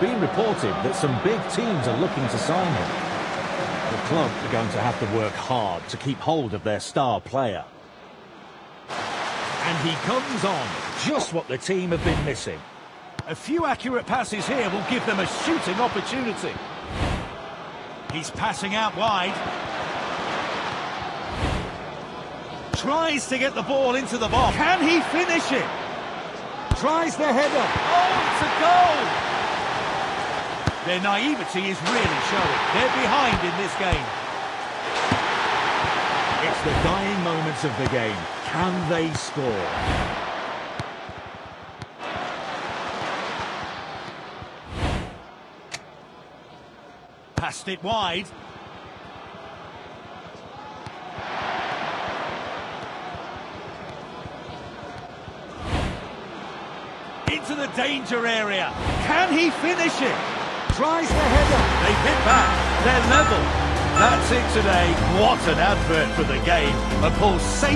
been reported that some big teams are looking to sign him. The club are going to have to work hard to keep hold of their star player. And he comes on, just what the team have been missing. A few accurate passes here will give them a shooting opportunity. He's passing out wide. Tries to get the ball into the box. Can he finish it? Tries the header. Oh, it's a goal! Their naivety is really showing. They're behind in this game. It's the dying moments of the game. Can they score? Passed it wide. Into the danger area. Can he finish it? Tries the header. They hit back. They're level. That's it today. What an advert for the game. A pulsation.